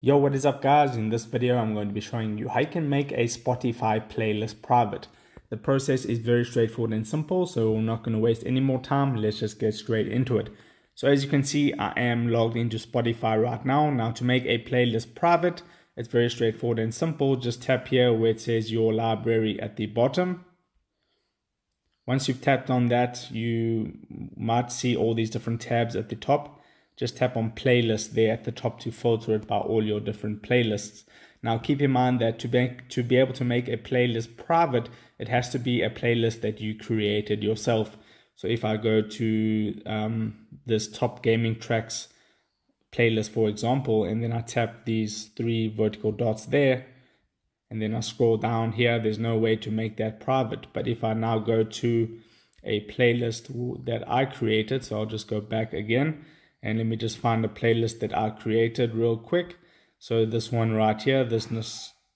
Yo, what is up guys? In this video, I'm going to be showing you how you can make a Spotify playlist private. The process is very straightforward and simple, so we're not going to waste any more time. Let's just get straight into it. So as you can see, I am logged into Spotify right now. Now to make a playlist private, it's very straightforward and simple. Just tap here where it says your library at the bottom. Once you've tapped on that, you might see all these different tabs at the top just tap on playlist there at the top to filter it by all your different playlists. Now keep in mind that to be, to be able to make a playlist private, it has to be a playlist that you created yourself. So if I go to um, this top gaming tracks playlist, for example, and then I tap these three vertical dots there, and then I scroll down here, there's no way to make that private. But if I now go to a playlist that I created, so I'll just go back again, and let me just find a playlist that I created real quick. So this one right here, this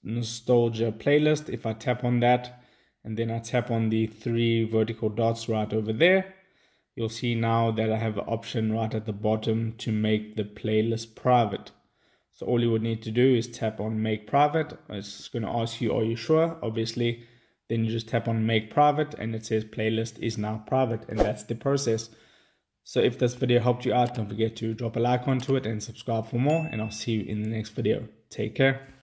nostalgia playlist, if I tap on that and then I tap on the three vertical dots right over there, you'll see now that I have an option right at the bottom to make the playlist private. So all you would need to do is tap on make private. It's going to ask you, are you sure? Obviously, then you just tap on make private and it says playlist is now private and that's the process. So if this video helped you out, don't forget to drop a like onto it and subscribe for more. And I'll see you in the next video. Take care.